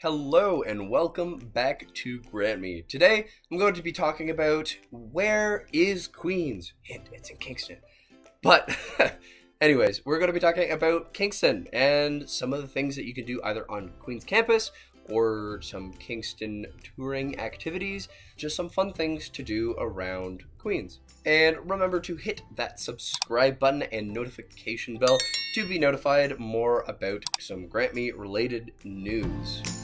Hello and welcome back to Grant Me. Today I'm going to be talking about where is Queens? Hint, it's in Kingston. But anyways, we're going to be talking about Kingston and some of the things that you can do either on Queens campus or some Kingston touring activities, just some fun things to do around Queens. And remember to hit that subscribe button and notification bell to be notified more about some Grant Me related news.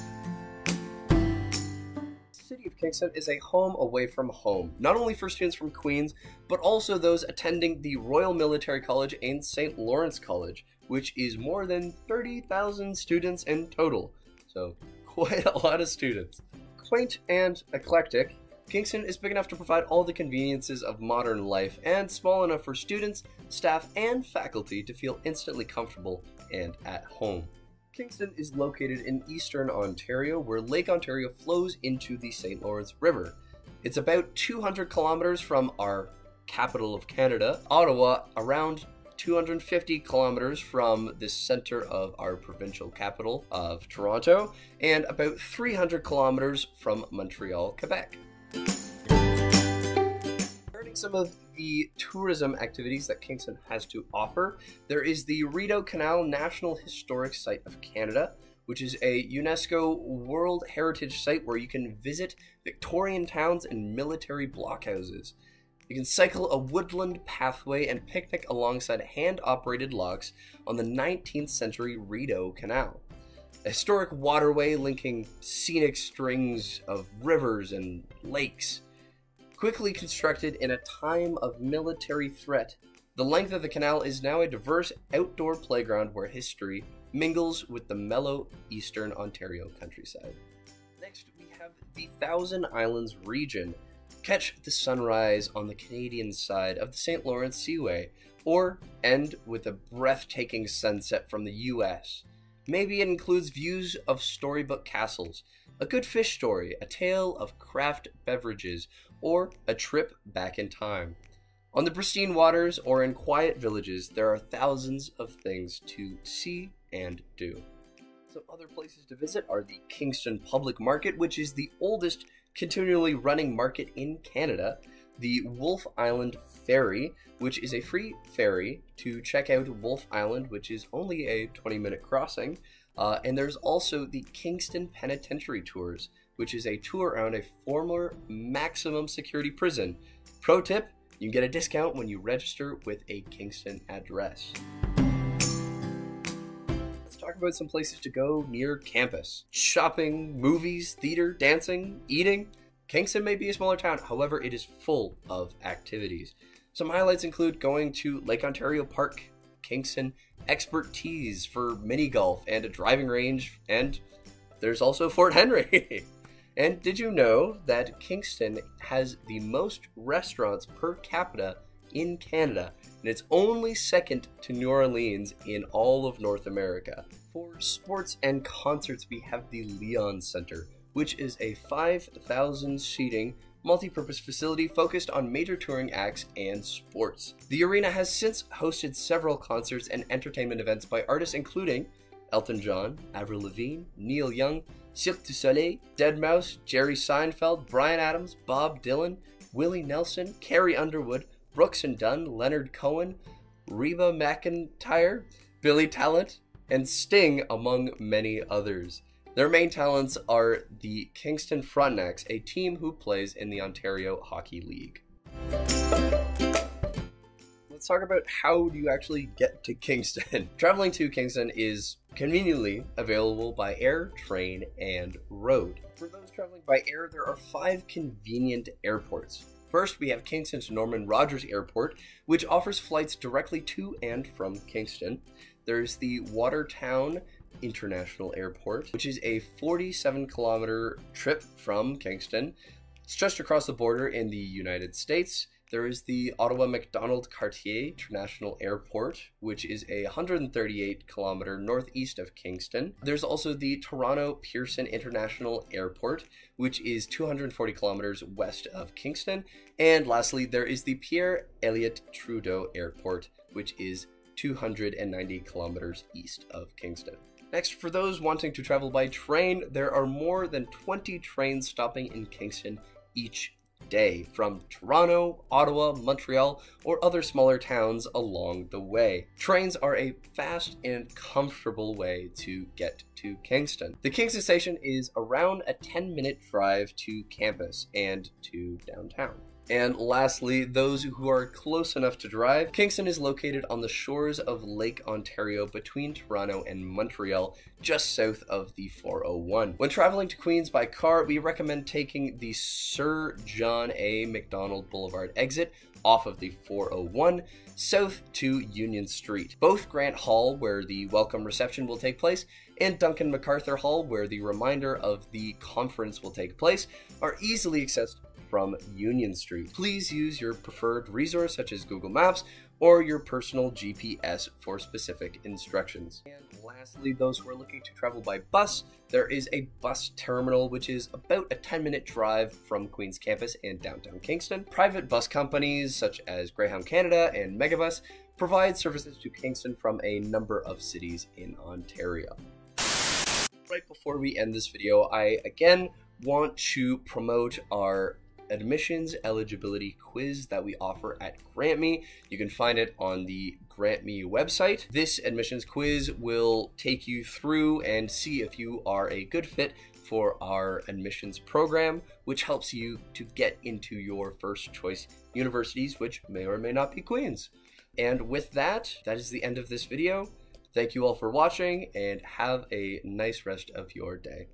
City of Kingston is a home away from home, not only for students from Queens, but also those attending the Royal Military College and St. Lawrence College, which is more than 30,000 students in total. So, quite a lot of students. Quaint and eclectic, Kingston is big enough to provide all the conveniences of modern life and small enough for students, staff, and faculty to feel instantly comfortable and at home. Kingston is located in eastern Ontario, where Lake Ontario flows into the St. Lawrence River. It's about 200 kilometers from our capital of Canada, Ottawa, around 250 kilometers from the center of our provincial capital of Toronto, and about 300 kilometers from Montreal, Quebec. Some of the tourism activities that Kingston has to offer, there is the Rideau Canal National Historic Site of Canada, which is a UNESCO World Heritage Site where you can visit Victorian towns and military blockhouses. You can cycle a woodland pathway and picnic alongside hand operated locks on the 19th century Rideau Canal. A historic waterway linking scenic strings of rivers and lakes. Quickly constructed in a time of military threat, the length of the canal is now a diverse outdoor playground where history mingles with the mellow eastern Ontario countryside. Next, we have the Thousand Islands region. Catch the sunrise on the Canadian side of the St. Lawrence Seaway, or end with a breathtaking sunset from the US. Maybe it includes views of storybook castles, a good fish story, a tale of craft beverages, or a trip back in time. On the pristine waters or in quiet villages, there are thousands of things to see and do. Some other places to visit are the Kingston Public Market, which is the oldest continually running market in Canada, the Wolfe Island Ferry, which is a free ferry to check out Wolfe Island, which is only a 20 minute crossing. Uh, and there's also the Kingston Penitentiary Tours, which is a tour around a former maximum security prison. Pro tip you can get a discount when you register with a Kingston address. Let's talk about some places to go near campus shopping, movies, theater, dancing, eating. Kingston may be a smaller town, however, it is full of activities. Some highlights include going to Lake Ontario Park, Kingston, expertise for mini golf and a driving range, and there's also Fort Henry. and did you know that Kingston has the most restaurants per capita in Canada, and it's only second to New Orleans in all of North America? For sports and concerts, we have the Leon Center, which is a 5,000 seating multi-purpose facility focused on major touring acts and sports. The arena has since hosted several concerts and entertainment events by artists including Elton John, Avril Lavigne, Neil Young, Cirque du Soleil, Deadmau5, Jerry Seinfeld, Bryan Adams, Bob Dylan, Willie Nelson, Carrie Underwood, Brooks and Dunn, Leonard Cohen, Reba McEntire, Billy Talent, and Sting, among many others. Their main talents are the Kingston Frontenacs, a team who plays in the Ontario Hockey League. Let's talk about how do you actually get to Kingston. Traveling to Kingston is conveniently available by air, train, and road. For those traveling by air, there are five convenient airports. First, we have Kingston's Norman Rogers Airport, which offers flights directly to and from Kingston. There's the Watertown International Airport, which is a 47 kilometer trip from Kingston. It's just across the border in the United States. There is the Ottawa Macdonald Cartier International Airport, which is a 138 kilometer northeast of Kingston. There's also the Toronto Pearson International Airport, which is 240 kilometers west of Kingston. And lastly, there is the Pierre Elliott Trudeau Airport, which is 290 kilometers east of Kingston. Next, for those wanting to travel by train, there are more than 20 trains stopping in Kingston each day from Toronto, Ottawa, Montreal, or other smaller towns along the way. Trains are a fast and comfortable way to get to Kingston. The Kingston station is around a 10 minute drive to campus and to downtown. And lastly, those who are close enough to drive, Kingston is located on the shores of Lake Ontario between Toronto and Montreal, just south of the 401. When traveling to Queens by car, we recommend taking the Sir John A. Macdonald Boulevard exit off of the 401 south to Union Street. Both Grant Hall, where the welcome reception will take place, and Duncan MacArthur Hall, where the reminder of the conference will take place, are easily accessed from Union Street. Please use your preferred resource such as Google Maps or your personal GPS for specific instructions. And lastly, those who are looking to travel by bus, there is a bus terminal which is about a 10 minute drive from Queen's campus and downtown Kingston. Private bus companies such as Greyhound Canada and Megabus provide services to Kingston from a number of cities in Ontario. Right before we end this video, I again want to promote our admissions eligibility quiz that we offer at GrantMe. You can find it on the GrantMe website. This admissions quiz will take you through and see if you are a good fit for our admissions program, which helps you to get into your first choice universities, which may or may not be Queens. And with that, that is the end of this video. Thank you all for watching and have a nice rest of your day.